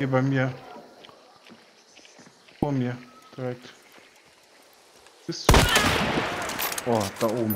Hier bei mir. Vor mir. Direkt. Bist du? Oh, da oben.